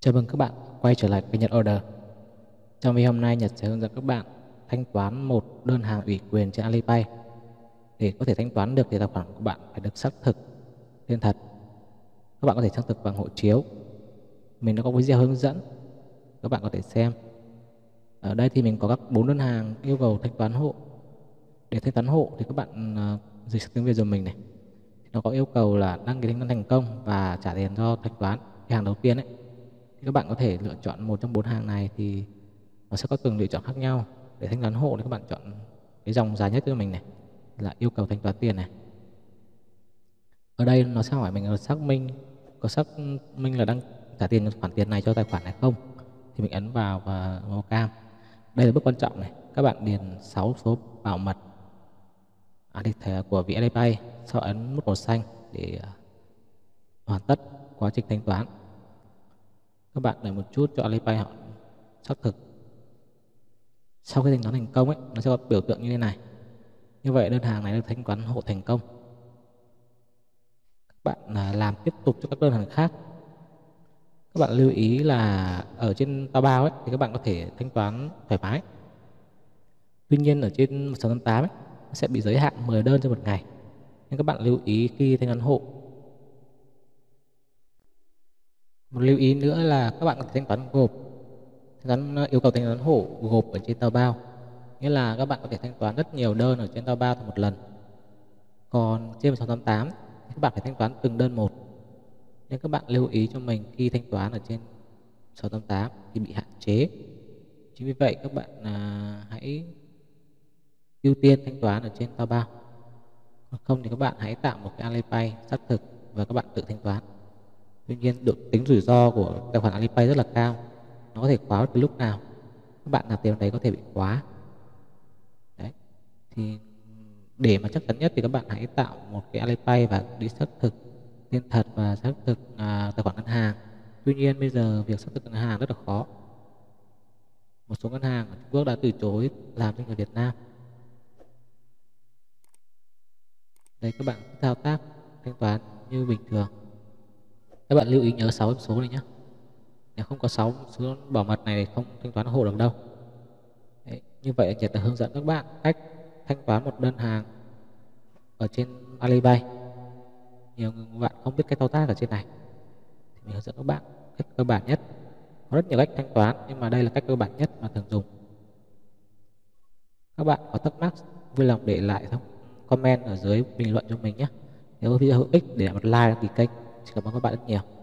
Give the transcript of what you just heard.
Chào mừng các bạn quay trở lại kênh Nhật Order. Trong video hôm nay Nhật sẽ hướng dẫn các bạn thanh toán một đơn hàng ủy quyền trên Alipay. Để có thể thanh toán được thì tài khoản của bạn phải được xác thực tên thật. Các bạn có thể xác thực bằng hộ chiếu. Mình đã có video hướng dẫn. Các bạn có thể xem. Ở đây thì mình có các bốn đơn hàng yêu cầu thanh toán hộ. Để thanh toán hộ thì các bạn uh, dịch tiếng Việt dùm mình này. Nó có yêu cầu là đăng ký thanh toán thành công và trả tiền cho thanh toán cái hàng đầu tiên ấy thì các bạn có thể lựa chọn một trong bốn hàng này thì nó sẽ có từng lựa chọn khác nhau. Để thanh toán hộ thì các bạn chọn cái dòng dài nhất cho mình này là yêu cầu thanh toán tiền này. Ở đây nó sẽ hỏi mình là xác minh có xác minh là đang trả tiền khoản tiền này cho tài khoản này không? Thì mình ấn vào và màu cam. Đây là bước quan trọng này. Các bạn điền 6 số bảo mật à, thẻ của VNPay sau ấn nút màu xanh để à, hoàn tất quá trình thanh toán các bạn đợi một chút cho Alipay họ xác thực. Sau khi thanh toán thành công ấy, nó sẽ có biểu tượng như thế này. Như vậy đơn hàng này được thanh toán hộ thành công. Các bạn à, làm tiếp tục cho các đơn hàng khác. Các bạn lưu ý là ở trên Taobao ấy, thì các bạn có thể thanh toán thoải mái. Tuy nhiên ở trên 168 ấy, nó sẽ bị giới hạn 10 đơn cho một ngày. Nên các bạn lưu ý khi thanh toán hộ một lưu ý nữa là các bạn có thể thanh toán gộp. Thanh toán yêu cầu thanh toán hộ gộp ở trên tàu bao. Nghĩa là các bạn có thể thanh toán rất nhiều đơn ở trên tàu bao một lần. Còn trên 688 thì các bạn phải thanh toán từng đơn một. Nên các bạn lưu ý cho mình khi thanh toán ở trên 688 thì bị hạn chế. Chính vì vậy các bạn à, hãy ưu tiên thanh toán ở trên tao bao. Không thì các bạn hãy tạo một cái Alipay xác thực và các bạn tự thanh toán. Tuy nhiên độ tính rủi ro của tài khoản Alipay rất là cao. Nó có thể khóa bất cứ lúc nào. Các bạn nạp tiền đấy có thể bị khóa. Đấy. Thì để mà chắc chắn nhất thì các bạn hãy tạo một cái Alipay và đi xác thực tên thật và xác thực à, tài khoản ngân hàng. Tuy nhiên bây giờ việc xác thực ngân hàng rất là khó. Một số ngân hàng ở Trung Quốc đã từ chối làm cho người Việt Nam. Đây các bạn thao tác thanh toán như bình thường các bạn lưu ý nhớ 6 số này nhé nếu không có 6 số bảo mật này thì không thanh toán hộ được đâu. Đấy, như vậy chỉ là hướng dẫn các bạn cách thanh toán một đơn hàng ở trên Alipay nhiều người bạn không biết cách thao tác ở trên này. Thì mình hướng dẫn các bạn cách cơ bản nhất. Có rất nhiều cách thanh toán nhưng mà đây là cách cơ bản nhất mà thường dùng. Các bạn có thắc mắc vui lòng để lại thông comment ở dưới bình luận cho mình nhé nếu video hữu ích để một like đăng ký kênh. Xin cảm ơn các bạn rất nhiều.